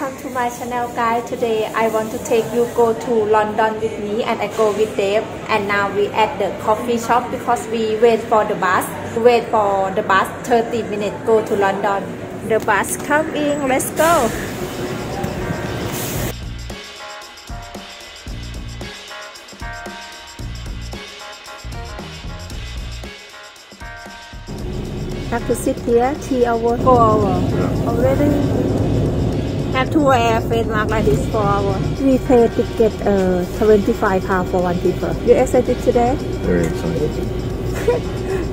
welcome to my channel guys. Today I want to take you go to London with me and I go with Dave and now we at the coffee shop because we wait for the bus. Wait for the bus 30 minutes go to London. The bus coming let's go. Have to sit here three hours four hours. Already have to wear face mask like this for our we pay ticket uh 75 pounds for one people you excited today Very excited.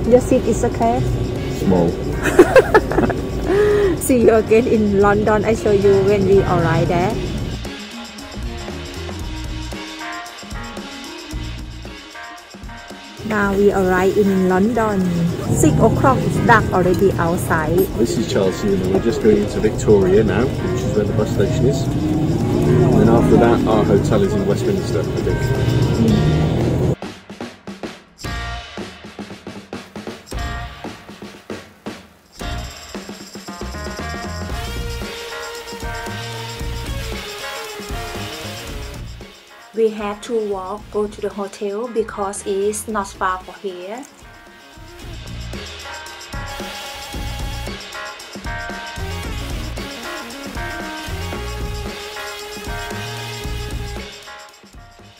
your seat is okay Small. see you again in London I show you when we arrive there Now we arrive in London. 6 o'clock is dark already outside. This is Chelsea and we're just going into Victoria now, which is where the bus station is. And then after that, our hotel is in Westminster, I think. We have to walk go to the hotel because it's not far from here.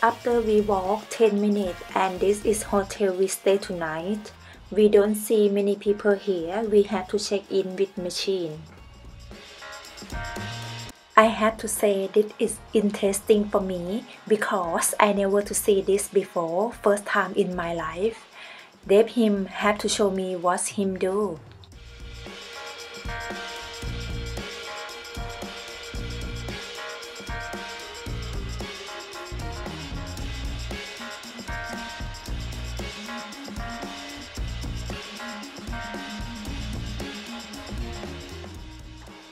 After we walk 10 minutes and this is hotel we stay tonight. We don't see many people here. We have to check in with machine. I have to say this is interesting for me because I never to see this before, first time in my life. Dave him have to show me what him do.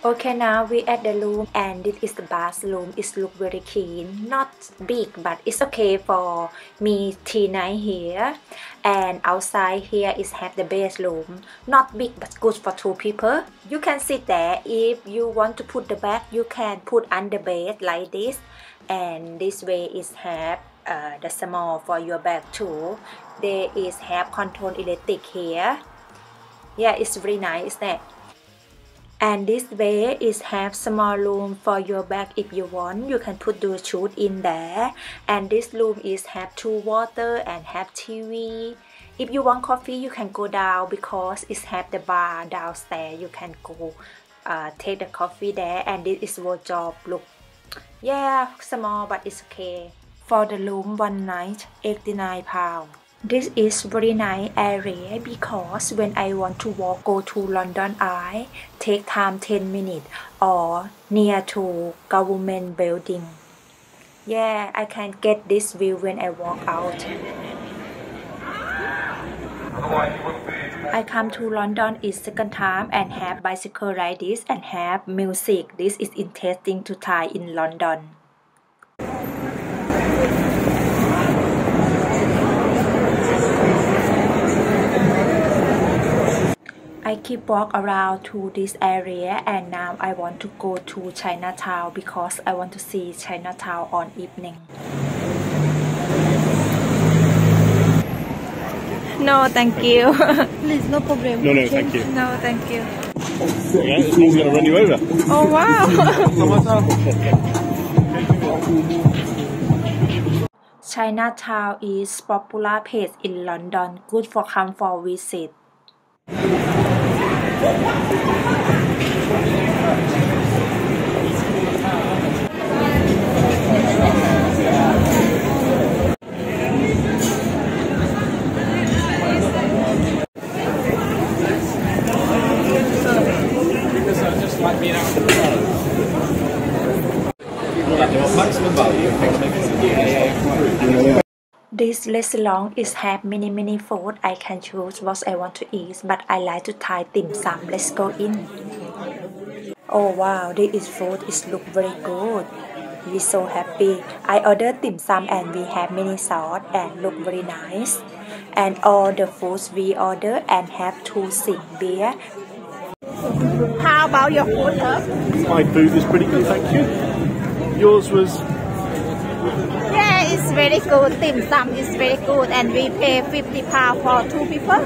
Okay, now we at the room and this is the bathroom. It look very clean, not big, but it's okay for me three night here. And outside here is have the bedroom, not big but good for two people. You can sit there. If you want to put the bag, you can put under bed like this. And this way is have uh, the small for your bag too. There is have control electric here. Yeah, it's very nice, it? And this way is have small room for your bag if you want. You can put your shoes in there. And this room is have two water and have TV if you want coffee you can go down because it have the bar downstairs. You can go uh, take the coffee there and this is wardrobe look yeah small but it's okay. For the room one night 89 pound this is very nice area because when I want to walk go to London I take time 10 minutes or near to government building. Yeah, I can get this view when I walk out. I come to London is second time and have bicycle ride this and have music. This is interesting to try in London. I keep walk around to this area and now I want to go to Chinatown because I want to see Chinatown on evening. No, thank you. Please, no problem. No, no, thank you. no, thank you. Yeah, this one's going to run you over. Oh wow. Chinatown is popular place in London, good for come for visit. Thank you. This restaurant is have many many food. I can choose what I want to eat, but I like to try dim sum. Let's go in. Oh wow, this is food. It look very good. We so happy. I ordered dim sum and we have mini sauce and look very nice. And all the foods we order and have two sing beer How about your food, love? My food is pretty good, thank you. Yours was It's very good. Dim sum is very good, and we pay 50 pounds for two people.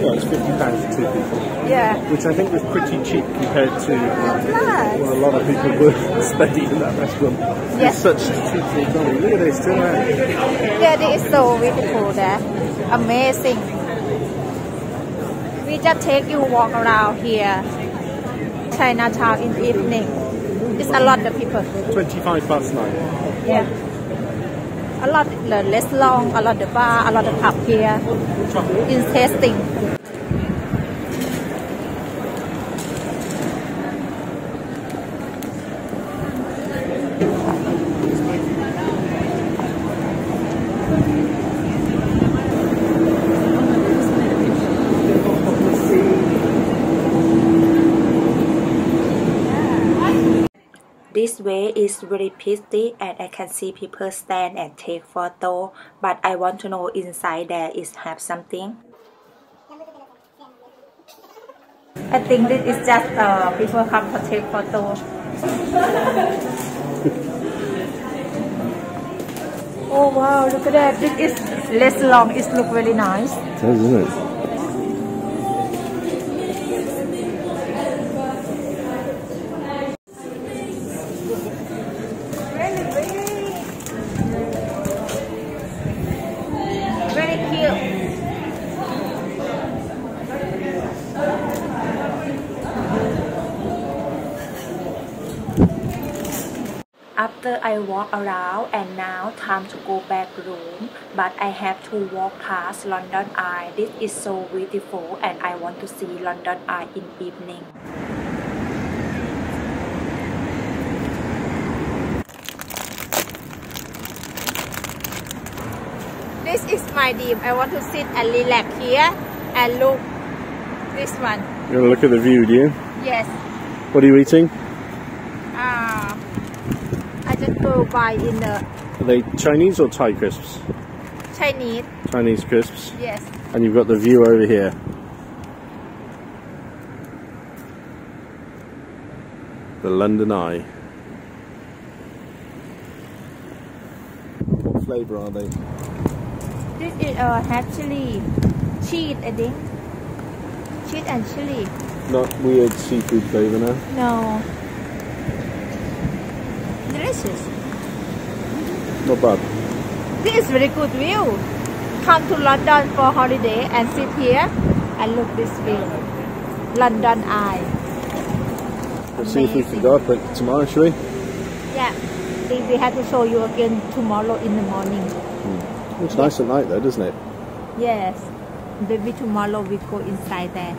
Yeah, it's fifty pounds for two people, Yeah. which I think was pretty cheap compared to uh, Plus. what a lot of people were spending in that restaurant. Yes. It's such cheap economy. Look at this, turn around. Yeah, it is so beautiful there. Amazing. We just take you walk around here. Chinatown in the evening. It's a lot of people. Twenty-five past nine. Yeah. A lot less long, a lot the bar, a lot of pub here. Interesting. This way is very pretty and I can see people stand and take photo but I want to know inside there is have something. I think this is just uh, people come to take photo. oh wow, look at that. This is less long. It look really nice. It does, After I walk around and now time to go back room but I have to walk past London Eye. This is so beautiful and I want to see London Eye in evening. This is my dream. I want to sit and relax here and look this one. You want to look at the view, do you? Yes. What are you eating? Ah, I by in the Are they Chinese or Thai crisps? Chinese. Chinese crisps. Yes. And you've got the view over here. The London Eye. What flavour are they? This is uh, have chili, cheese I think. Cheese and chili. Not weird seafood flavour now. No. Delicious. Not bad. This is very good view. Come to London for holiday and sit here and look this view. London Eye. Let's see if we can go up it tomorrow, shall we? Yeah. We, we have to show you again tomorrow in the morning. Hmm. Looks nice at night though, doesn't it? Yes. Maybe tomorrow we go inside there.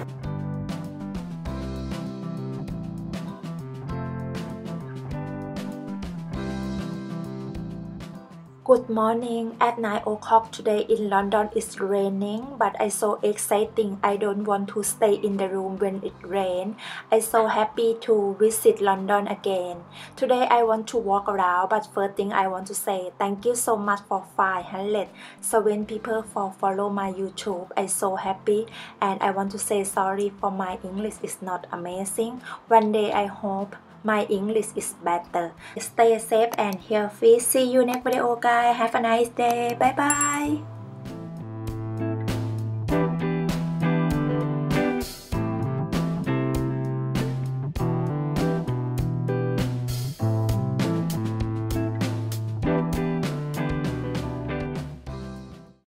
Good morning. At 9 o'clock today in London it's raining, but I so exciting. I don't want to stay in the room when it rain. I so happy to visit London again. Today I want to walk around, but first thing I want to say thank you so much for 507 people for follow my YouTube. I so happy and I want to say sorry for my English is not amazing. One day I hope my English is better. Stay safe and healthy. See you next video guys. Have a nice day. Bye bye.